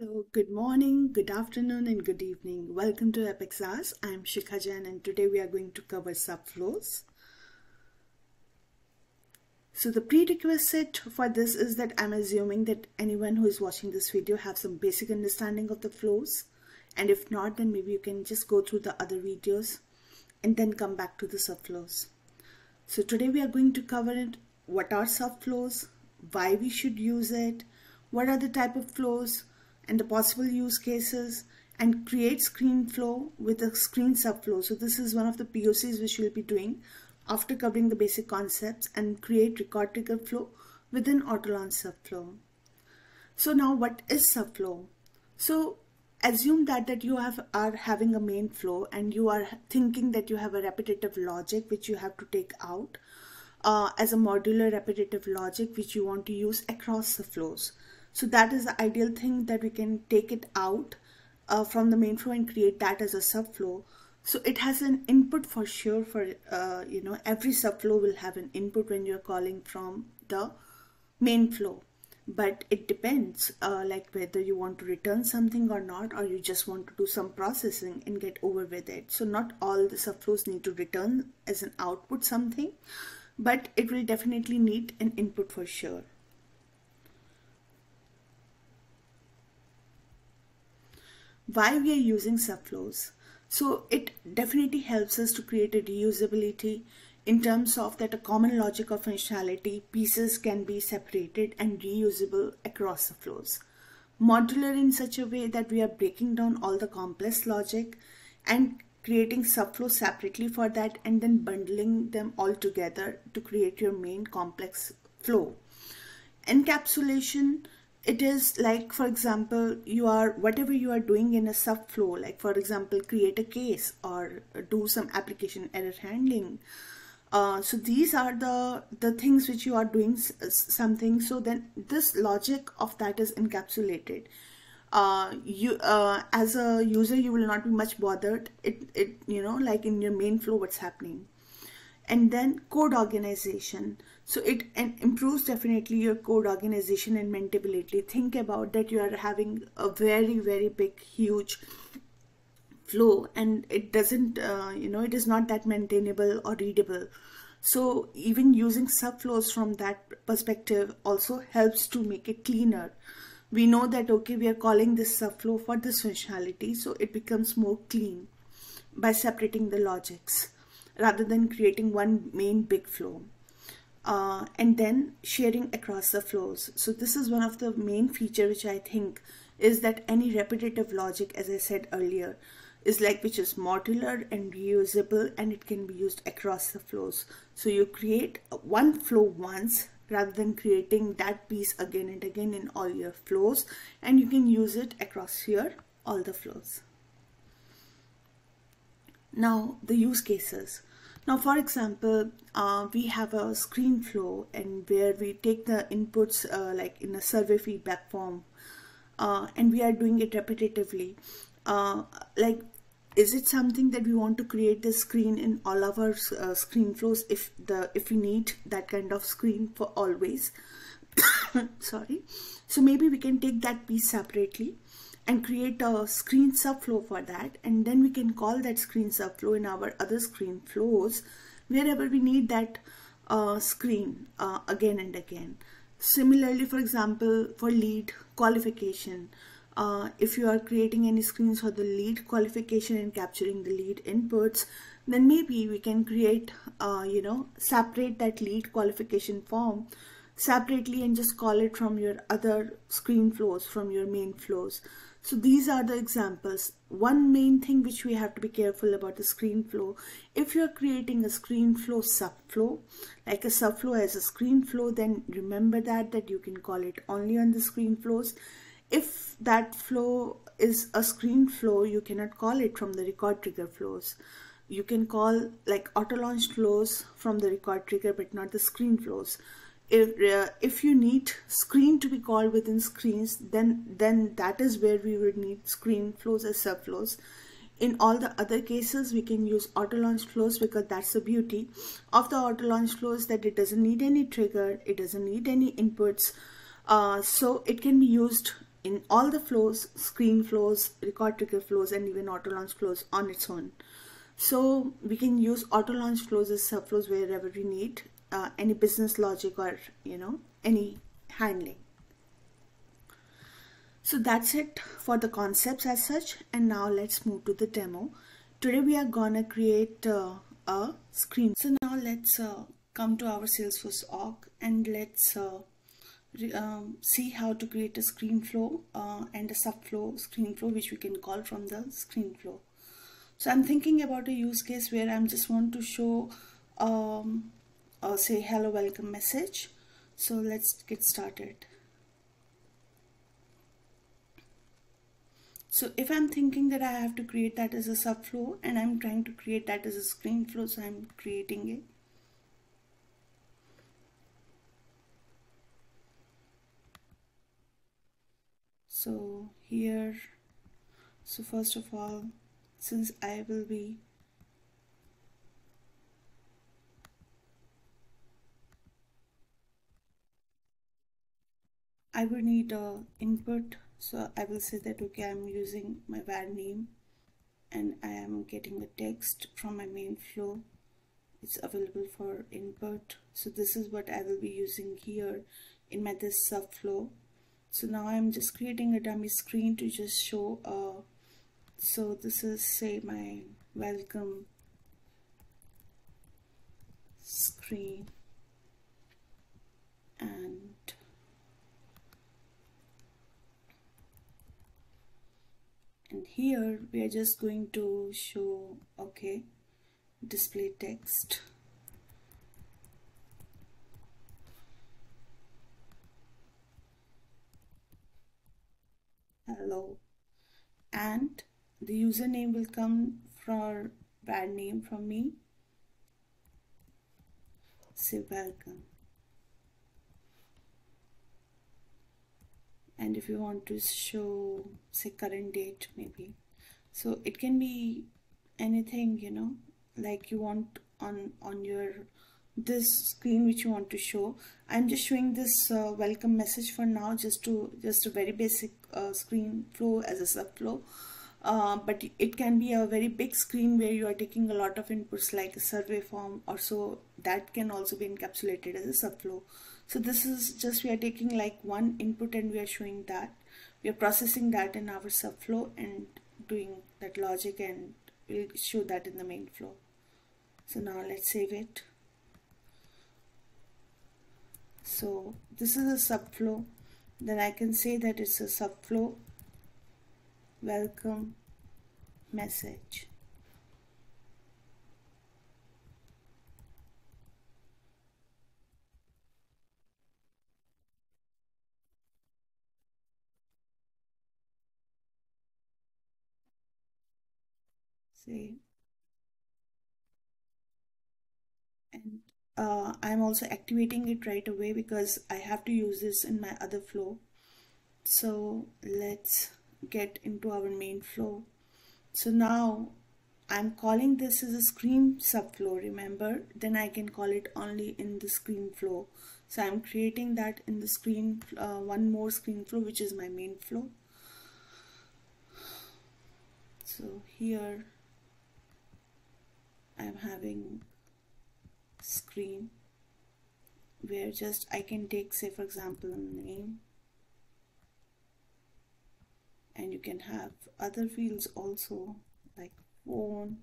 Hello, good morning, good afternoon, and good evening. Welcome to Apex Hours. I'm Shikha Jain, and today we are going to cover subflows. So the prerequisite for this is that I'm assuming that anyone who is watching this video have some basic understanding of the flows. And if not, then maybe you can just go through the other videos and then come back to the subflows. So today we are going to cover it. What are subflows? Why we should use it? What are the type of flows? And the possible use cases and create screen flow with a screen subflow. So this is one of the POCs which we'll be doing after covering the basic concepts and create record trigger flow within Autolaunch subflow. So now what is subflow? So assume that that you have are having a main flow and you are thinking that you have a repetitive logic which you have to take out uh, as a modular repetitive logic which you want to use across the flows. So that is the ideal thing that we can take it out uh, from the main flow and create that as a subflow. So it has an input for sure for, uh, you know, every subflow will have an input when you're calling from the main flow. But it depends uh, like whether you want to return something or not, or you just want to do some processing and get over with it. So not all the subflows need to return as an output something, but it will definitely need an input for sure. Why we are using subflows. So it definitely helps us to create a reusability in terms of that a common logic of functionality pieces can be separated and reusable across the flows. Modular in such a way that we are breaking down all the complex logic and creating subflows separately for that and then bundling them all together to create your main complex flow. Encapsulation it is like for example you are whatever you are doing in a subflow like for example create a case or do some application error handling. Uh, so these are the the things which you are doing something. So then this logic of that is encapsulated. Uh, you uh, as a user you will not be much bothered. It it you know like in your main flow what's happening. And then code organization so it improves definitely your code organization and maintainability. Think about that you are having a very very big huge flow and it doesn't uh, you know it is not that maintainable or readable. So even using subflows from that perspective also helps to make it cleaner. We know that okay we are calling this subflow for this functionality so it becomes more clean by separating the logics rather than creating one main big flow. Uh, and then sharing across the flows. So this is one of the main feature which I think is that any repetitive logic, as I said earlier, is like which is modular and reusable and it can be used across the flows. So you create one flow once rather than creating that piece again and again in all your flows and you can use it across here all the flows. Now the use cases. Now, for example, uh, we have a screen flow and where we take the inputs uh, like in a survey feedback form uh, and we are doing it repetitively. Uh, like, is it something that we want to create the screen in all of our uh, screen flows if the if we need that kind of screen for always? Sorry. So maybe we can take that piece separately and create a screen subflow for that and then we can call that screen subflow in our other screen flows wherever we need that uh, screen uh, again and again. Similarly, for example, for lead qualification, uh, if you are creating any screens for the lead qualification and capturing the lead inputs, then maybe we can create, uh, you know, separate that lead qualification form separately and just call it from your other screen flows, from your main flows. So these are the examples. One main thing which we have to be careful about the screen flow. If you're creating a screen flow subflow, like a subflow as a screen flow, then remember that, that you can call it only on the screen flows. If that flow is a screen flow, you cannot call it from the record trigger flows. You can call like auto launch flows from the record trigger, but not the screen flows if, uh, if you need screen to be called within screens then then that is where we would need screen flows as subflows. In all the other cases we can use auto launch flows because that's the beauty of the auto launch flows that it doesn't need any trigger it doesn't need any inputs. Uh, so it can be used in all the flows, screen flows, record trigger flows, and even auto launch flows on its own. So we can use auto launch flows as subflows wherever we need uh, any business logic or you know any handling. So that's it for the concepts as such and now let's move to the demo. Today we are gonna create uh, a screen. So now let's uh, come to our Salesforce org and let's uh, um, see how to create a screen flow uh, and a subflow screen flow which we can call from the screen flow. So I'm thinking about a use case where I'm just want to show um, uh, say hello welcome message. So let's get started. So if I'm thinking that I have to create that as a subflow and I'm trying to create that as a screen flow, so I'm creating it. So here, so first of all, since I will be I will need a input. So I will say that okay I'm using my var name and I am getting the text from my main flow. It's available for input. So this is what I will be using here in my this subflow. So now I'm just creating a dummy screen to just show uh, so this is say my welcome screen. And and here we are just going to show okay display text. Hello. And the username will come for var name from me. Say and if you want to show say current date maybe. So it can be anything you know. Like you want on on your this screen which you want to show. I'm just showing this uh, welcome message for now just to just a very basic uh, screen flow as a subflow. Uh, but it can be a very big screen where you are taking a lot of inputs like a survey form or so. That can also be encapsulated as a subflow so this is just we are taking like one input and we are showing that. We are processing that in our subflow and doing that logic and we'll show that in the main flow. So now let's save it. So this is a subflow. Then I can say that it's a subflow. Welcome message see and uh, I'm also activating it right away because I have to use this in my other flow. So let's get into our main flow. So now I'm calling this as a screen subflow remember? Then I can call it only in the screen flow. So I'm creating that in the screen uh, one more screen flow which is my main flow. So here I'm having screen where just I can take say for example name. And you can have other fields also like phone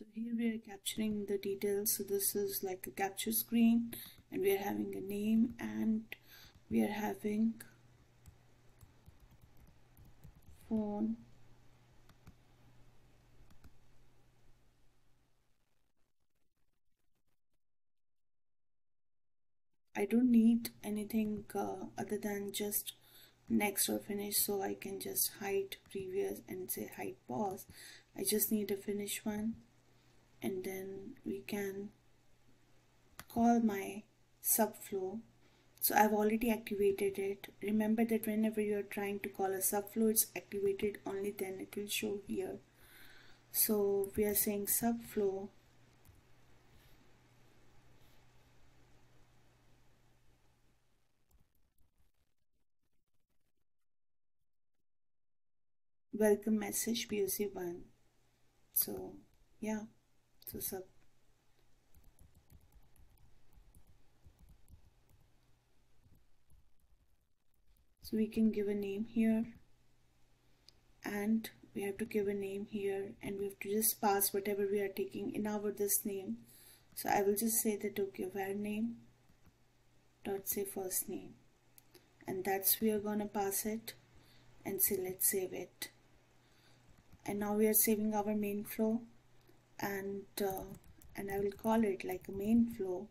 so here we are capturing the details. So this is like a capture screen and we are having a name and we are having phone. I don't need anything uh, other than just next or finish so I can just hide previous and say hide pause. I just need a finish one and then we can call my subflow. So I've already activated it. Remember that whenever you're trying to call a subflow it's activated only then. It will show here. So we are saying subflow. Welcome message POC1 so yeah so we can give a name here and we have to give a name here and we have to just pass whatever we are taking in our this name. So I will just say that okay var name? Dot say first name. And that's we are gonna pass it and say let's save it. And now we are saving our main flow and uh, and I will call it like a main flow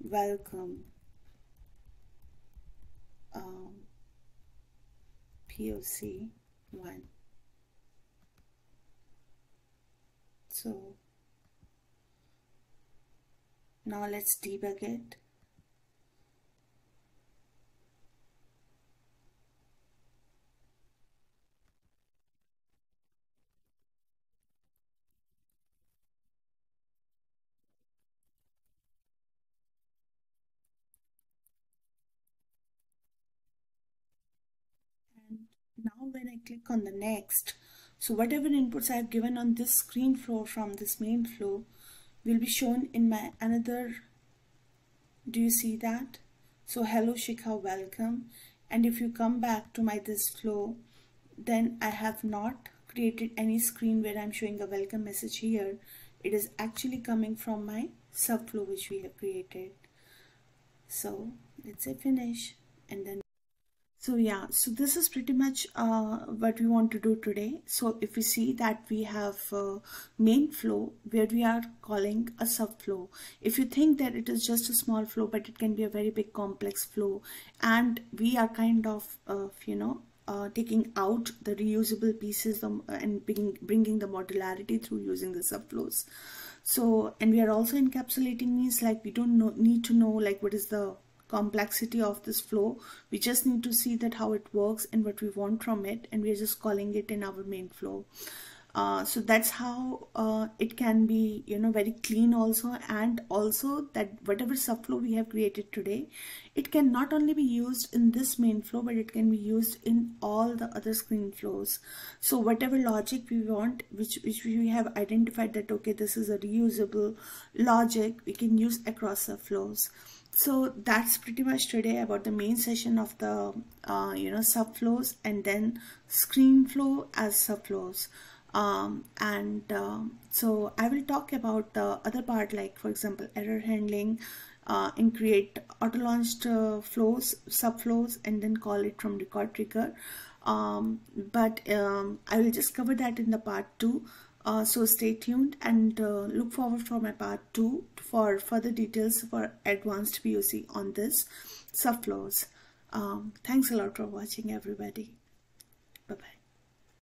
welcome um, POC 1 so now let's debug it now when I click on the next so whatever inputs I have given on this screen flow from this main flow will be shown in my another do you see that? So hello Shikha welcome. And if you come back to my this flow then I have not created any screen where I'm showing a welcome message here. It is actually coming from my subflow which we have created. So let's say finish and then so yeah so this is pretty much uh, what we want to do today. So if we see that we have uh, main flow where we are calling a subflow. If you think that it is just a small flow but it can be a very big complex flow and we are kind of uh, you know uh, taking out the reusable pieces and bringing, bringing the modularity through using the subflows. So and we are also encapsulating means like we don't know, need to know like what is the complexity of this flow. We just need to see that how it works and what we want from it and we're just calling it in our main flow. Uh, so that's how uh, it can be you know very clean also and also that whatever subflow we have created today it can not only be used in this main flow but it can be used in all the other screen flows. So whatever logic we want which which we have identified that okay this is a reusable logic we can use across the flows so that's pretty much today about the main session of the uh, you know subflows and then screen flow as subflows. Um, and uh, so I will talk about the other part like for example error handling uh, and create auto launched uh, flows subflows and then call it from record trigger. Um, but um, I will just cover that in the part 2 uh, so stay tuned and uh, look forward for my part 2 for further details for advanced POC on this subflows. Um, thanks a lot for watching everybody. Bye-bye.